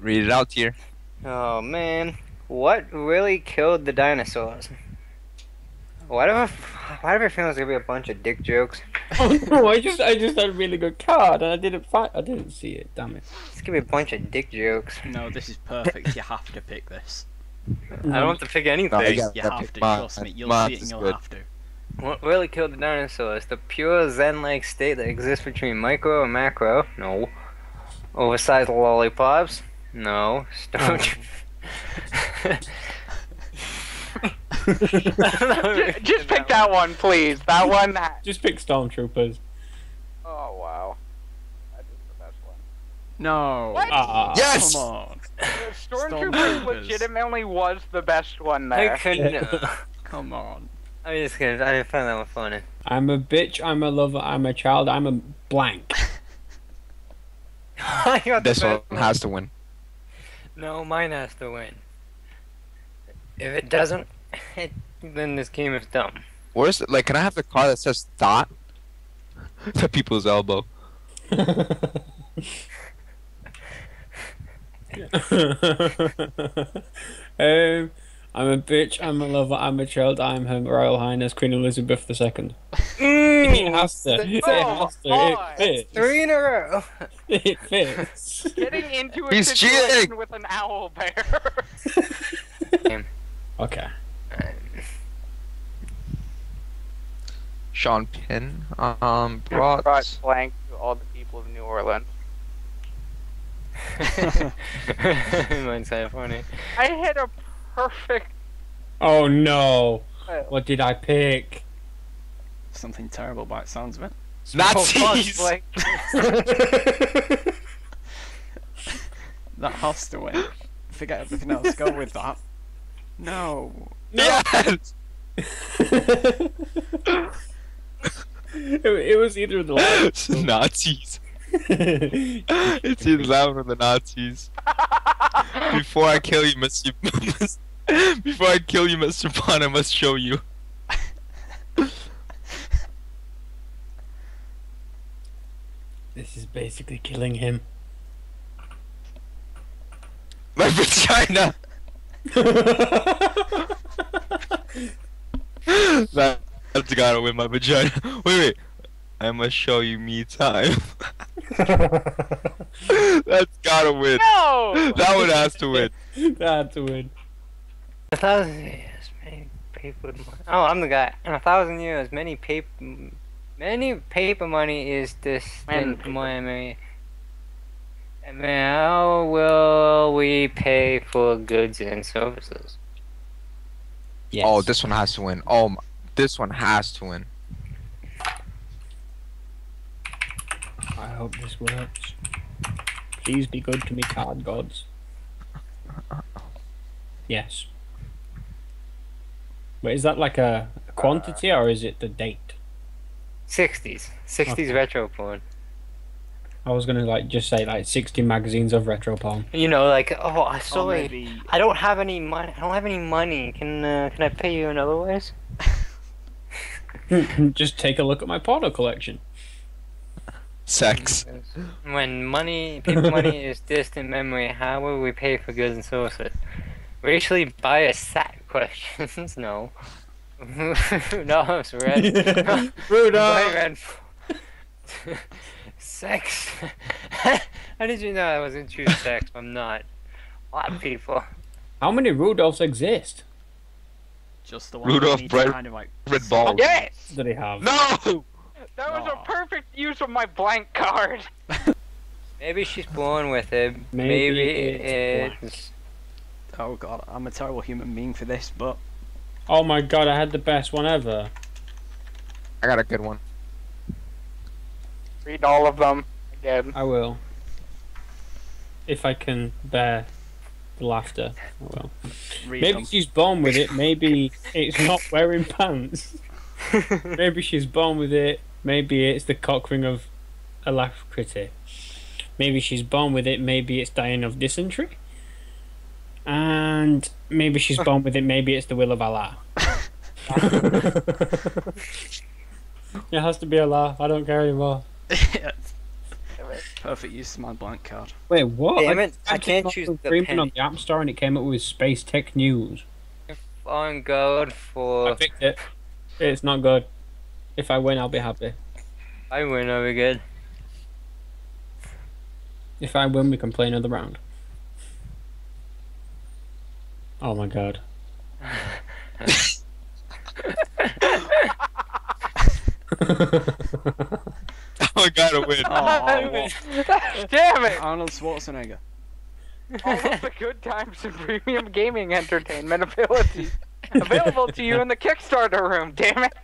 Read it out here. Oh man, what really killed the dinosaurs? Why do I, why do I feel it's gonna be a bunch of dick jokes? Oh no! I just I just had a really good card and I didn't find I didn't see it. Damn it! It's gonna be a bunch of dick jokes. No, this is perfect. You have to pick this. I don't have to pick anything. No, you gotta You have to. mine. Trust me. You'll Mine see it and you'll good. have to. What really killed the dinosaurs? The pure zen-like state that exists between micro and macro? No. Oversized lollipops? No. Stone. just, just pick that one, please. That one. Just pick stormtroopers. Oh wow. That is the best one. No. What? Ah. Yes! Come on. Stormtroopers Stormtroopers. legitimately was the best one there. I couldn't. Come on. I'm just kidding. I didn't find that one funny. I'm a bitch. I'm a lover. I'm a child. I'm a blank. I got the This one has to win. No, mine has to win. If it doesn't, it, then this game is dumb. Where's the, like? Can I have the card that says thought? to people's elbow. um, I'm a bitch. I'm a lover. I'm a child. I'm Her Royal Highness Queen Elizabeth II. It has to. It Oh, has to. It fits. three in a row. It fits. Getting into a He's situation cheating! with an owl bear. Okay. Sean Penn um brought. Brought blank to all the people of New Orleans. Mine's kind of funny. I hit a perfect. Oh no! uh, What did I pick? Something terrible by the sounds of it. Nazis. Oh, blank. That has to win. Forget everything else. Go with that. No. Yes. it, it was either the last. Nazis. it's either that one or the Nazis. Before I kill you, Mr. Before I kill you, Mr. Bond, I must show you. This is basically killing him. My vagina. that, that's gotta win my vagina. Wait, wait. I must show you me time. that's gotta win. No! That one has to win. That to win. A thousand years, many paper. Money. Oh, I'm the guy. In a thousand years, many paper, many paper money is distant paper. money. And how will we pay for goods and services? Yes. Oh, this one has to win. Oh, my, this one has to win. I hope this works. Please be good to me, card gods. Yes. Wait, is that like a, a quantity or is it the date? 60s, 60s Okay. retro porn. I was gonna like just say like sixty magazines of retro porn. You know, like oh, I saw it. maybe I don't have any money. I don't have any money. Can uh, can I pay you in other ways? just take a look at my porno collection. Sex. When money, paper money is distant memory, how will we pay for goods and services? Racially biased sack questions? no. Mm-hmm. Rudolph's red. Rudolph! Red. sex. How did you know I wasn't choose sex? I'm not. A lot of people. How many Rudolphs exist? just the one Rudolph we need Bright- to kind of like Red ball. Yes! Did he have? No! That was Aw. a perfect use of my blank card. Maybe she's born with it. Maybe Maybe, it's it's. Oh god, I'm a terrible human being for this, but Oh my god, I had the best one ever. I got a good one. Read all of them again. I will. If I can bear the laughter, oh I will. read Maybe them. she's born with it. Maybe it's not wearing pants. Maybe she's born with it. Maybe it's the cock ring of alacrity. Maybe she's born with it. Maybe it's dying of dysentery. And maybe she's born with it. Maybe it's the will of Allah. it has to be Allah. I don't care anymore. Yes. Perfect use of my blank card. Wait, what? Damn it, I typed can't in choose Morgan the Freeman penny. on the App Store and it came up with Space Tech News. On God I for I picked it. It's not good. If I win, I'll be happy. I win, I'll be good. If I win, we can play another round. Oh my god. Oh, I gotta win. Oh, what? Damn it! Arnold Schwarzenegger. All of the good times and premium gaming entertainment abilities available to you in the Kickstarter room. Damn it!